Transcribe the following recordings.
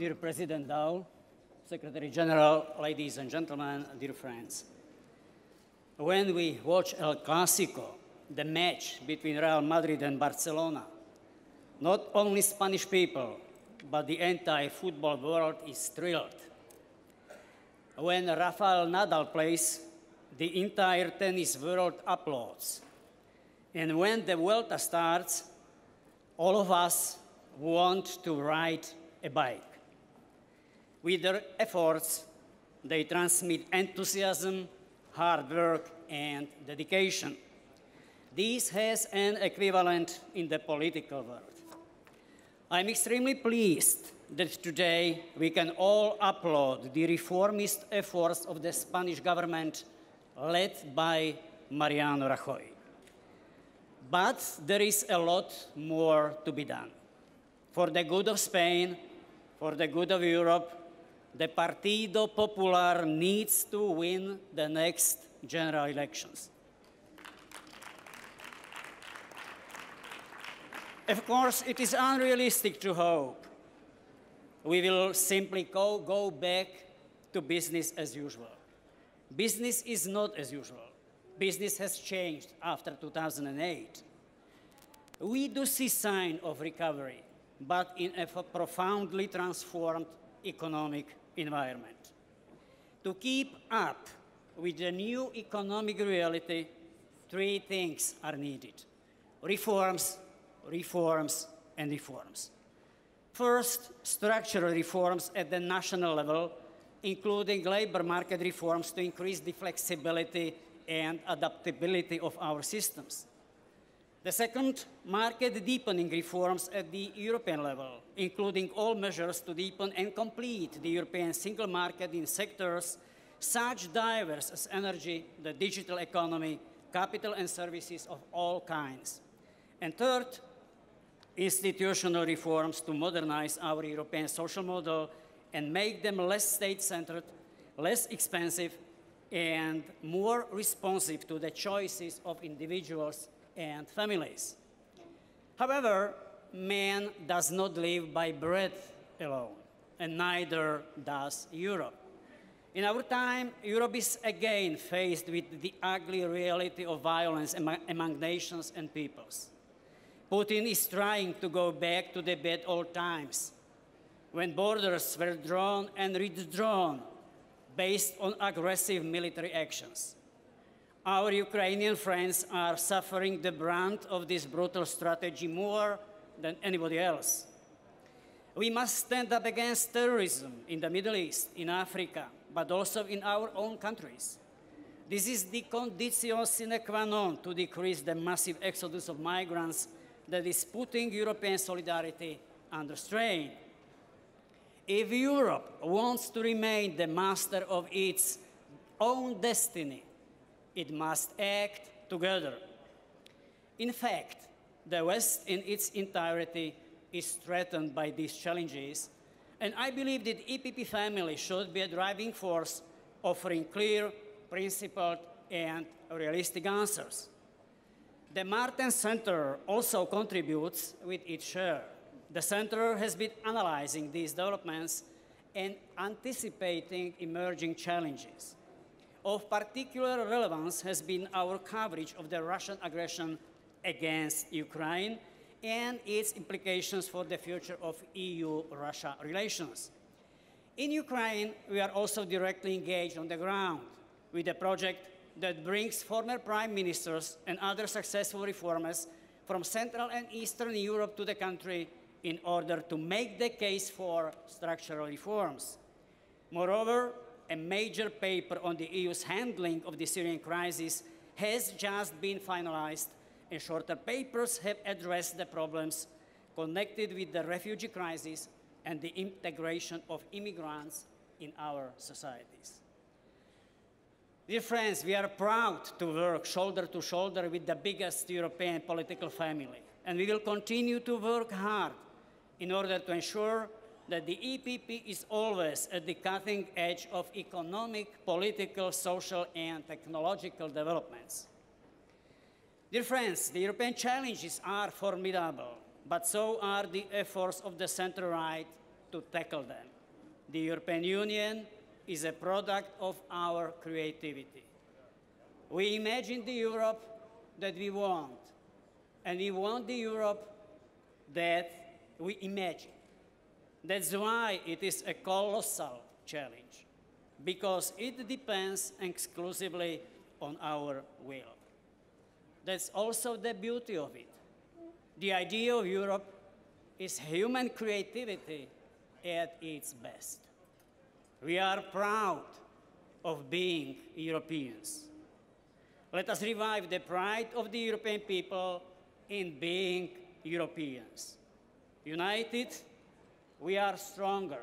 Dear President Daul, Secretary General, ladies and gentlemen, dear friends. When we watch El Clásico, the match between Real Madrid and Barcelona, not only Spanish people, but the entire football world is thrilled. When Rafael Nadal plays, the entire tennis world applauds. And when the Vuelta starts, all of us want to ride a bike. With their efforts, they transmit enthusiasm, hard work, and dedication. This has an equivalent in the political world. I'm extremely pleased that today we can all applaud the reformist efforts of the Spanish government led by Mariano Rajoy. But there is a lot more to be done. For the good of Spain, for the good of Europe, the Partido Popular needs to win the next general elections. Of course, it is unrealistic to hope we will simply go, go back to business as usual. Business is not as usual. Business has changed after 2008. We do see signs of recovery, but in a profoundly transformed economic environment. To keep up with the new economic reality, three things are needed. Reforms, reforms, and reforms. First, structural reforms at the national level, including labor market reforms to increase the flexibility and adaptability of our systems. The second, market deepening reforms at the European level, including all measures to deepen and complete the European single market in sectors such diverse as energy, the digital economy, capital and services of all kinds. And third, institutional reforms to modernize our European social model and make them less state-centered, less expensive, and more responsive to the choices of individuals and families. However, man does not live by bread alone, and neither does Europe. In our time, Europe is again faced with the ugly reality of violence among nations and peoples. Putin is trying to go back to the bad old times, when borders were drawn and redrawn based on aggressive military actions. Our Ukrainian friends are suffering the brunt of this brutal strategy more than anybody else. We must stand up against terrorism in the Middle East, in Africa, but also in our own countries. This is the condition sine qua non to decrease the massive exodus of migrants that is putting European solidarity under strain. If Europe wants to remain the master of its own destiny, it must act together. In fact, the West in its entirety is threatened by these challenges, and I believe that EPP family should be a driving force offering clear, principled, and realistic answers. The Martens Center also contributes with its share. The center has been analyzing these developments and anticipating emerging challenges. Of particular relevance has been our coverage of the Russian aggression against Ukraine and its implications for the future of EU-Russia relations. In Ukraine, we are also directly engaged on the ground with a project that brings former prime ministers and other successful reformers from Central and Eastern Europe to the country in order to make the case for structural reforms. Moreover, a major paper on the EU's handling of the Syrian crisis has just been finalized, and shorter papers have addressed the problems connected with the refugee crisis and the integration of immigrants in our societies. Dear friends, we are proud to work shoulder to shoulder with the biggest European political family, and we will continue to work hard in order to ensure that the EPP is always at the cutting edge of economic, political, social, and technological developments. Dear friends, the European challenges are formidable, but so are the efforts of the center-right to tackle them. The European Union is a product of our creativity. We imagine the Europe that we want, and we want the Europe that we imagine. That's why it is a colossal challenge, because it depends exclusively on our will. That's also the beauty of it. The idea of Europe is human creativity at its best. We are proud of being Europeans. Let us revive the pride of the European people in being Europeans. United, we are stronger.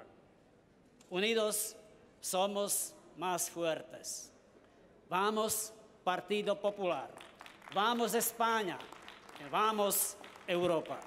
Unidos, somos más fuertes. Vamos, Partido Popular. Vamos, España. Vamos, Europa.